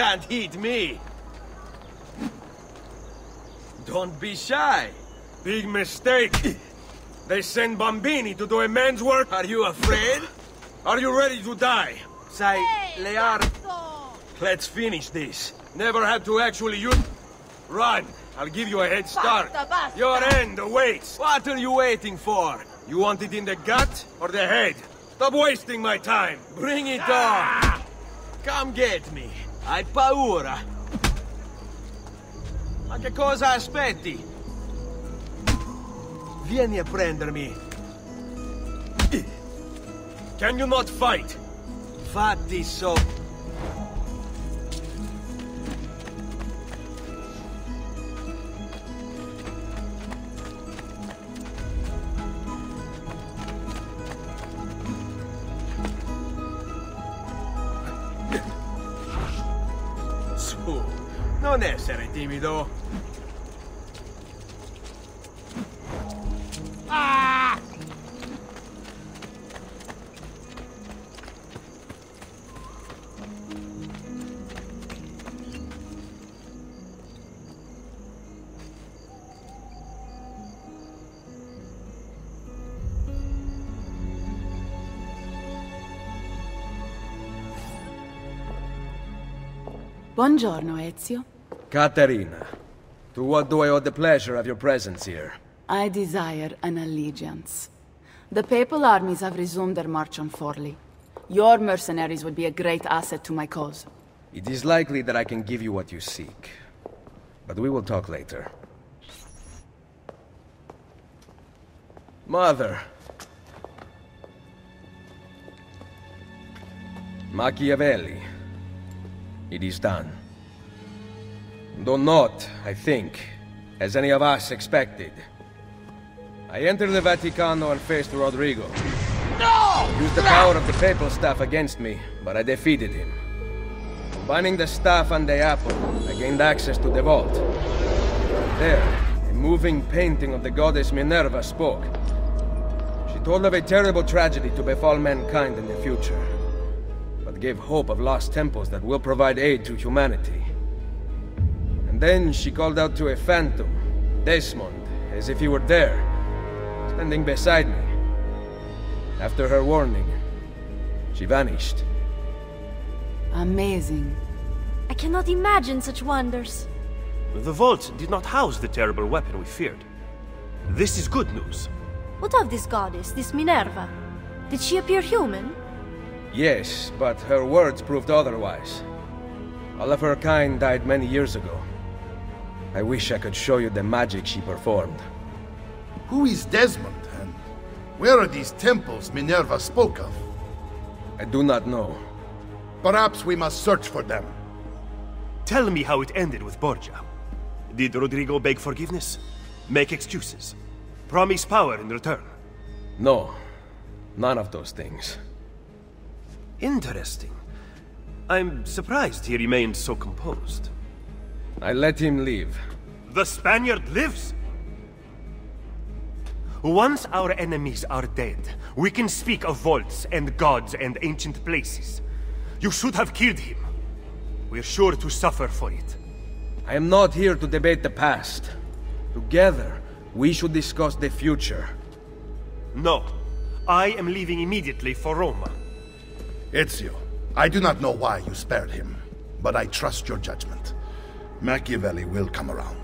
can't eat me. Don't be shy. Big mistake. They send Bambini to do a man's work. Are you afraid? Are you ready to die? Sai, le ar... Let's finish this. Never had to actually use... Run. I'll give you a head start. Basta, basta. Your end awaits. What are you waiting for? You want it in the gut or the head? Stop wasting my time. Bring it on! Ah! Come get me. Hai paura. Ma che cosa aspetti? Vieni a prendermi. Can you not fight? Fatti so. Non essere timido. Buongiorno, Ezio. Caterina, to what do I owe the pleasure of your presence here? I desire an allegiance. The papal armies have resumed their march on Forli. Your mercenaries would be a great asset to my cause. It is likely that I can give you what you seek. But we will talk later. Mother. Machiavelli. It is done. Though not, I think, as any of us expected. I entered the Vaticano and faced Rodrigo. No! He used the power of the papal staff against me, but I defeated him. Combining the staff and the apple, I gained access to the vault. There, a moving painting of the goddess Minerva spoke. She told of a terrible tragedy to befall mankind in the future, but gave hope of lost temples that will provide aid to humanity. And then she called out to a phantom, Desmond, as if he were there, standing beside me. After her warning, she vanished. Amazing. I cannot imagine such wonders. The vault did not house the terrible weapon we feared. This is good news. What of this goddess, this Minerva? Did she appear human? Yes, but her words proved otherwise. All of her kind died many years ago. I wish I could show you the magic she performed. Who is Desmond, and where are these temples Minerva spoke of? I do not know. Perhaps we must search for them. Tell me how it ended with Borgia. Did Rodrigo beg forgiveness? Make excuses? Promise power in return? No, none of those things. Interesting. I'm surprised he remained so composed. I let him leave. The Spaniard lives! Once our enemies are dead, we can speak of vaults and gods and ancient places. You should have killed him. We're sure to suffer for it. I am not here to debate the past. Together, we should discuss the future. No. I am leaving immediately for Roma. Ezio, I do not know why you spared him, but I trust your judgment. Machiavelli will come around.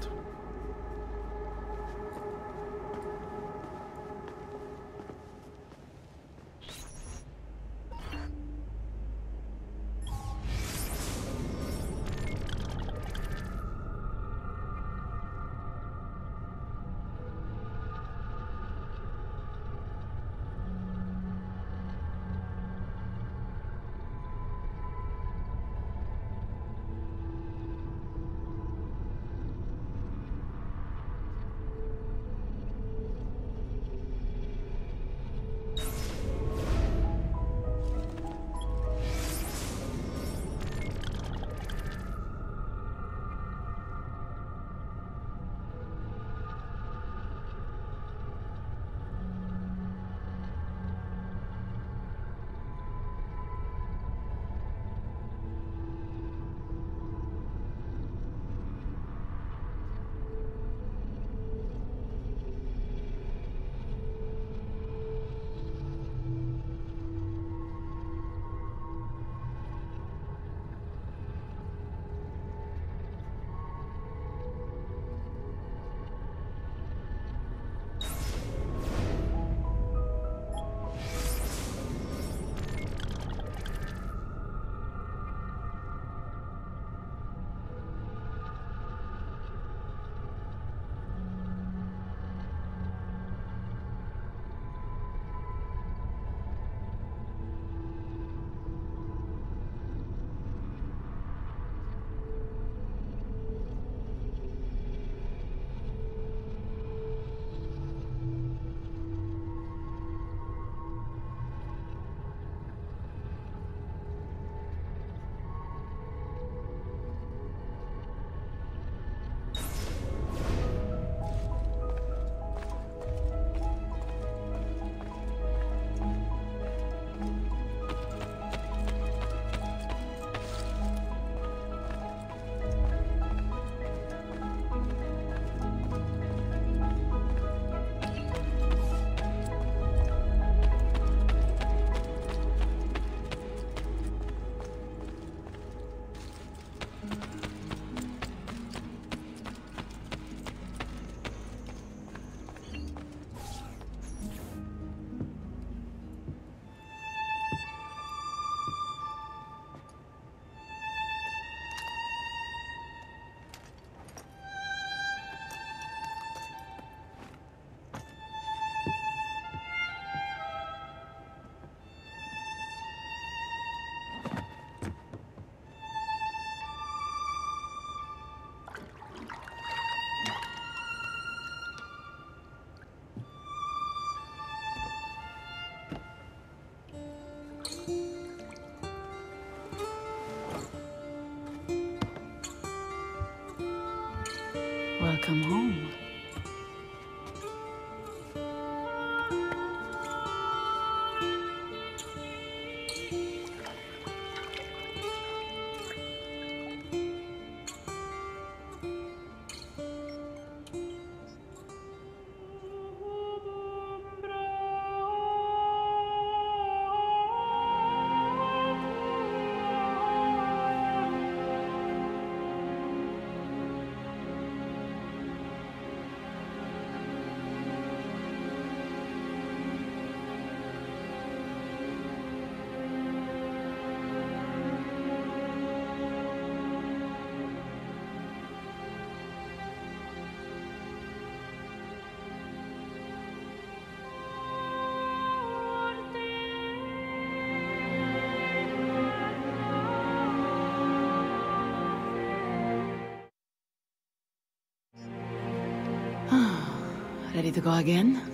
Ready to go again?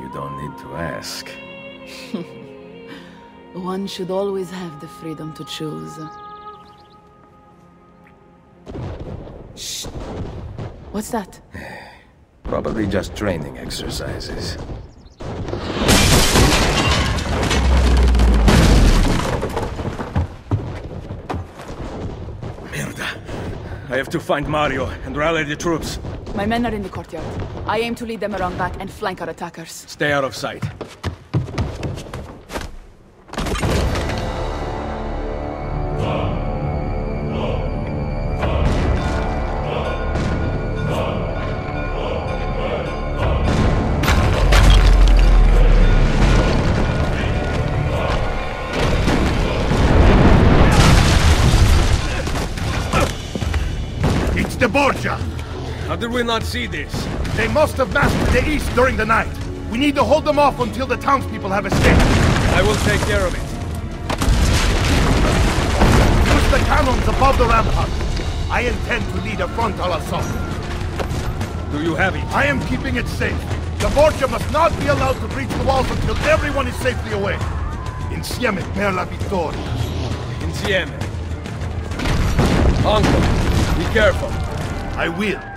You don't need to ask. One should always have the freedom to choose. Shh. What's that? Probably just training exercises. Merda. I have to find Mario and rally the troops. My men are in the courtyard. I aim to lead them around back and flank our attackers. Stay out of sight. It's the Borgia! How did we not see this? They must have mastered the east during the night. We need to hold them off until the townspeople have escaped. I will take care of it. Use the cannons above the rampart. I intend to lead a frontal assault. Do you have it? I am keeping it safe. The Borgia must not be allowed to breach the walls until everyone is safely away. Insieme per la vittoria. Insieme. Uncle, be careful. I will.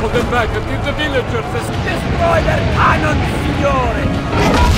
for the and in the villagers has destroy their cannon, signore!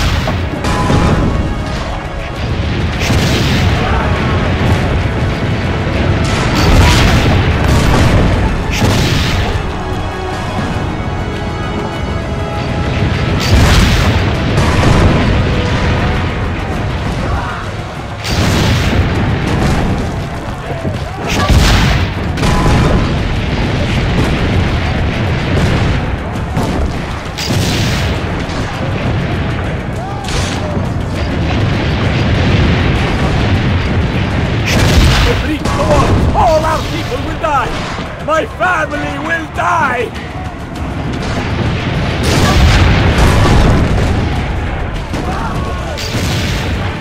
Family will die!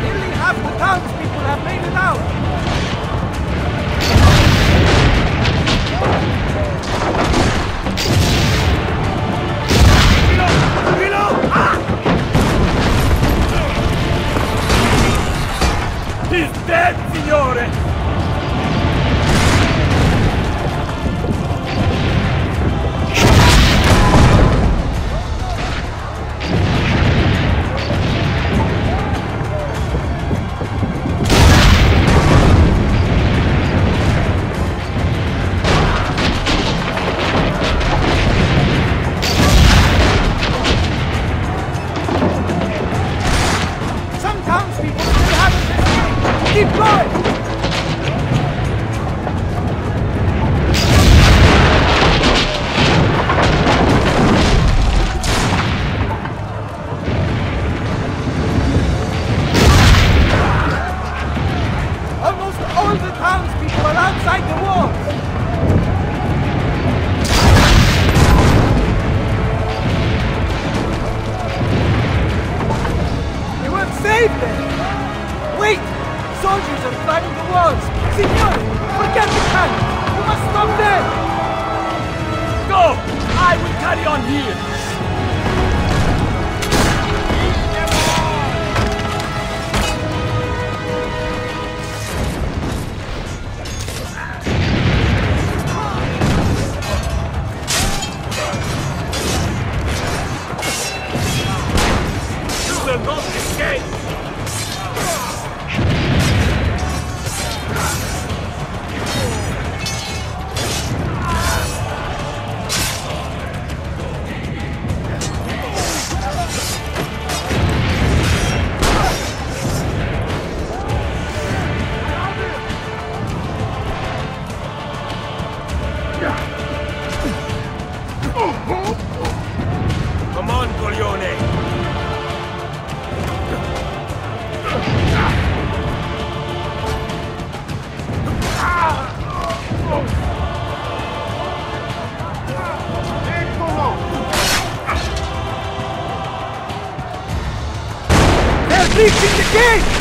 Nearly half the townspeople have made it out! He's dead, signore! Come on, Corleone! They're breaching the!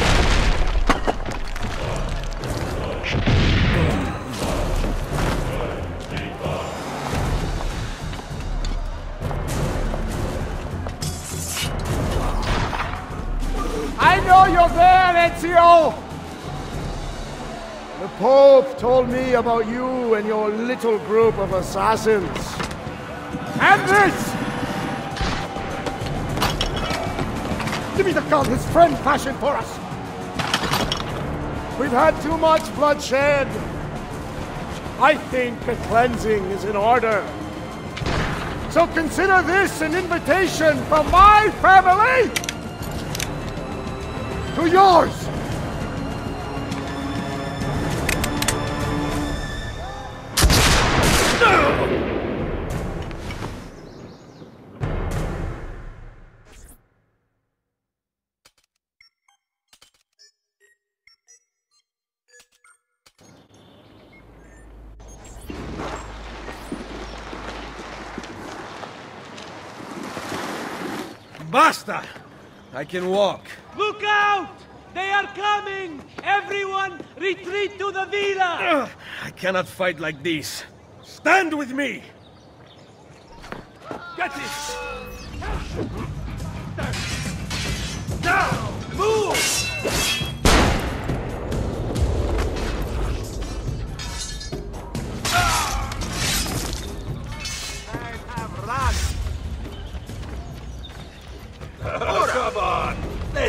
The Pope told me about you and your little group of assassins. And this! Give me the gun his friend fashioned for us! We've had too much bloodshed. I think a cleansing is in order. So consider this an invitation from my family to yours! Basta! I can walk. Look out! They are coming! Everyone, retreat to the villa! Ugh, I cannot fight like this. Stand with me! Get it! Now! Move!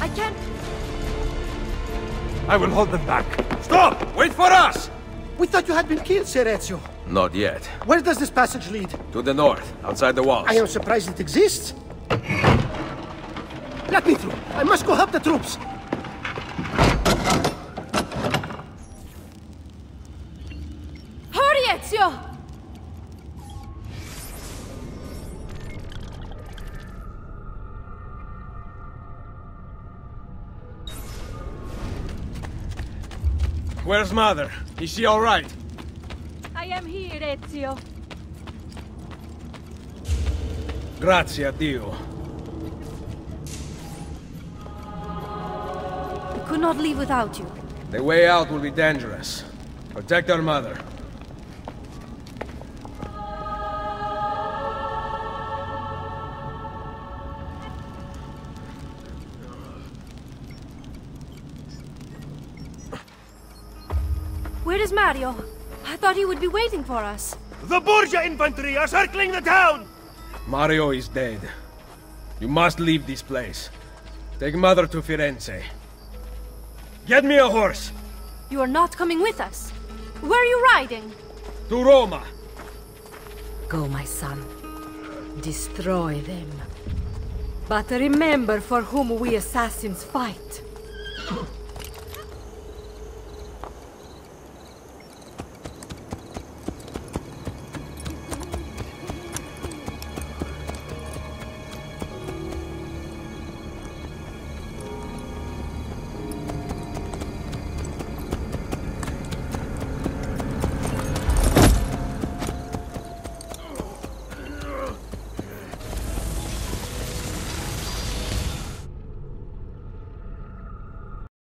I can't... I will hold them back. Stop! Wait for us! We thought you had been killed, Sir Ezio. Not yet. Where does this passage lead? To the north, outside the walls. I am surprised it exists. Let me through. I must go help the troops. Where's Mother? Is she alright? I am here, Ezio. Grazie a Dio. We could not leave without you. The way out will be dangerous. Protect our mother. Mario? I thought he would be waiting for us. The Borgia infantry are circling the town! Mario is dead. You must leave this place. Take mother to Firenze. Get me a horse! You are not coming with us. Where are you riding? To Roma! Go, my son. Destroy them. But remember for whom we assassins fight.